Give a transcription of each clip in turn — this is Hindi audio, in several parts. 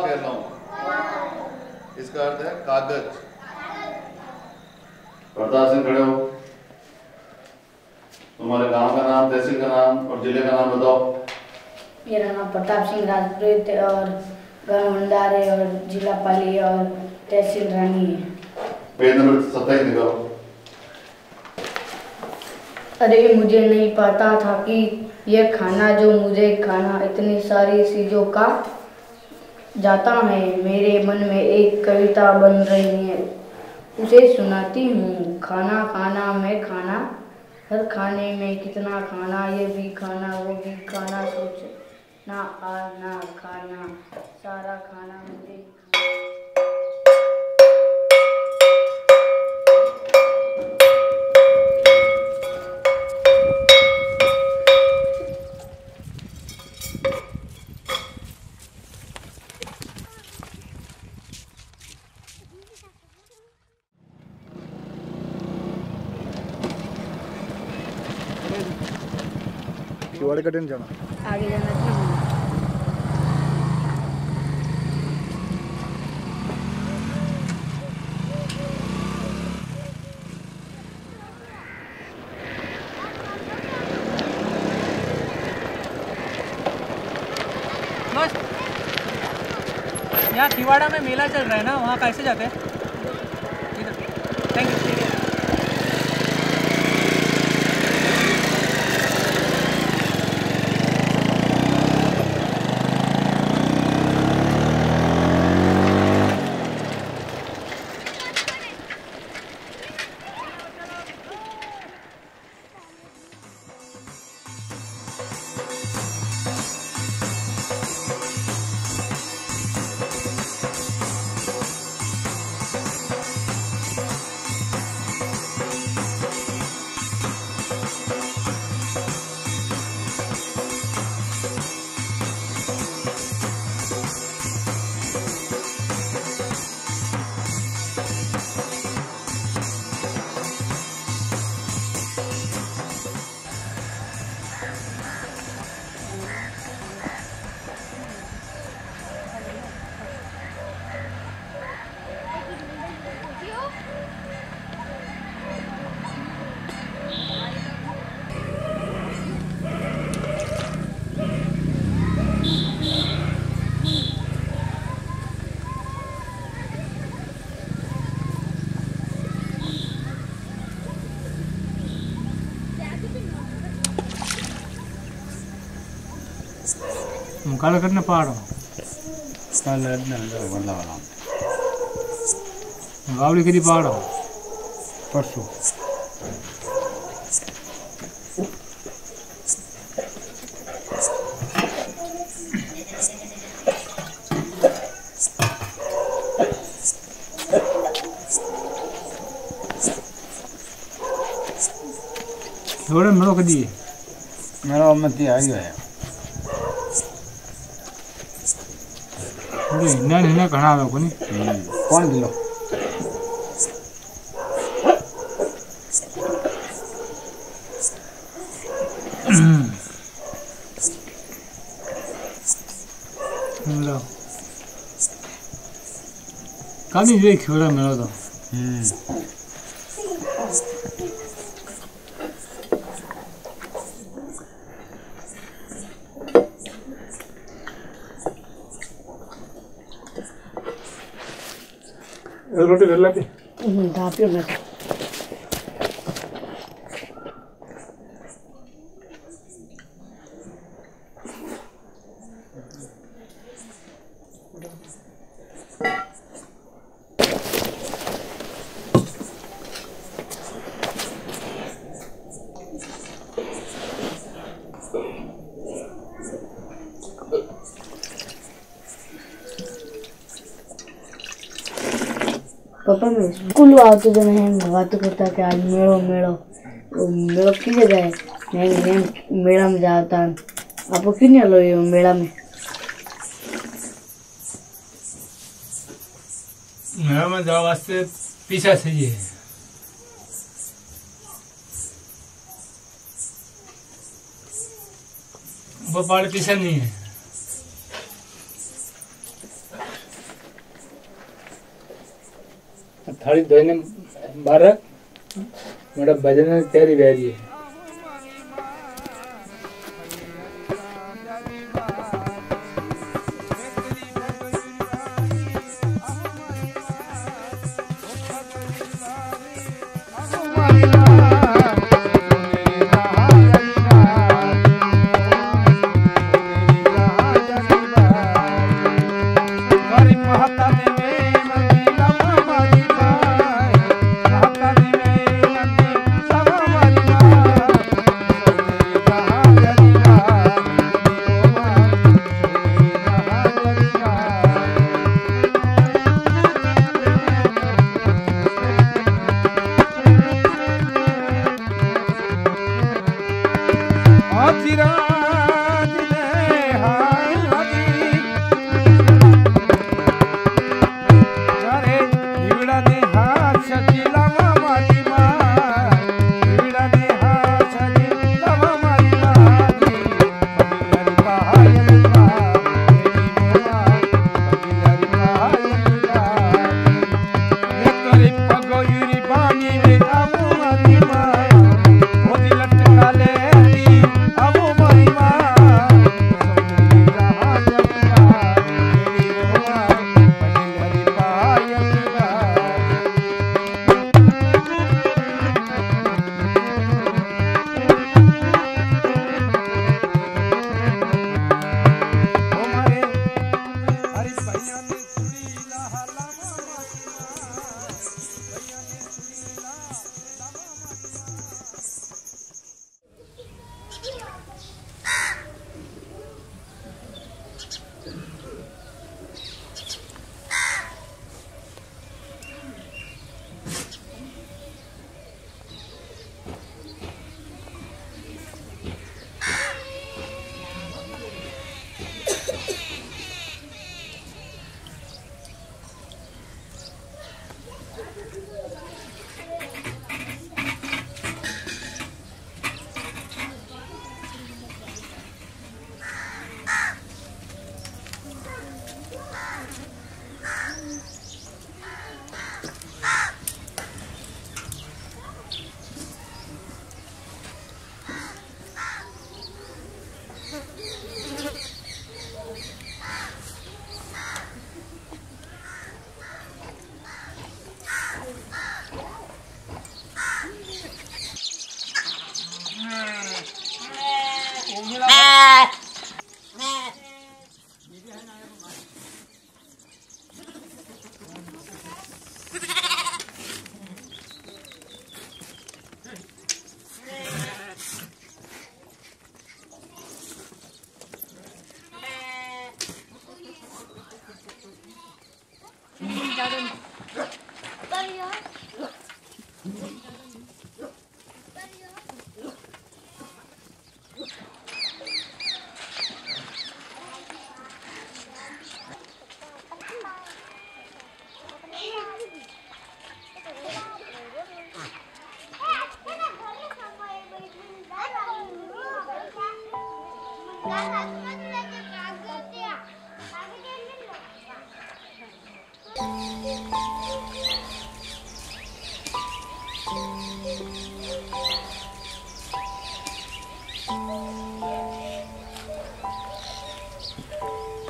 गोवा कहलाऊं इसका अर्थ है कागज़। प्रताप सिंह खड़े हो। तुम्हारे गाँव का नाम तहसील का नाम और ज़िले का नाम बताओ। मेरा नाम प्रताप सिंह राजपूत है और गाँव भंडार है और जिला पाली और तहसील रानी है। पेज नंबर सत्ताईस निकालो अरे मुझे नहीं पता था कि यह खाना जो मुझे खाना इतनी सारी चीज़ों का जाता है, मेरे मन में एक कविता बन रही है। उसे सुनाती हूँ, खाना खाना मैं खाना, हर खाने में कितना खाना, ये भी खाना, वो भी खाना सोच ना आना खाना, सारा खाना मुझे शिवाड़े कटे जाना आगे जाना यहाँ तिवाड़ा में मेला चल रहा है ना वहाँ कैसे जाते हैं? கலக்கன்னு பாடும் வந்தாவலாம் बावली करी पहाड़ो परसों। थोड़ा मरो कदी मेरा मत आई गया હિના હિના ઘણા લોકોની કોણ ગિલો કાલી જે ખીવડા મેળો તો હમ റൊട്ടി വെള്ളത്തി കാപ്പി ഉണ്ടാക്കാം પપ્પા મેં સ્કૂલ આવતો તો મેં એમ વાતો કરતા કે આજ મેળો મેળો તો મેળો की जगह है मैं मैं मेला में जाता हूँ आपको क्यों नहीं लो ये मेला में मेरा में जाओ वास्ते पीछा चाहिए वो पहाड़ पीछे नहीं है थाली धोने बारह मेरा भजन तैयारी बह है।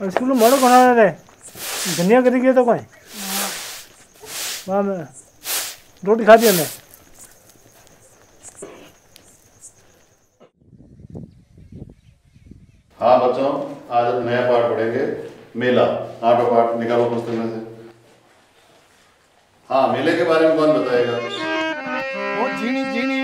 स्कूल में मोड़ो कोना रे? धनिया करी गया तो कोई में रोटी खाती हमने। हाँ बच्चों आज नया पाठ पढ़ेंगे मेला आठों पाठ निकालो पुस्तक में से। हाँ मेले के बारे में कौन बताएगा? झिणी उड़े रे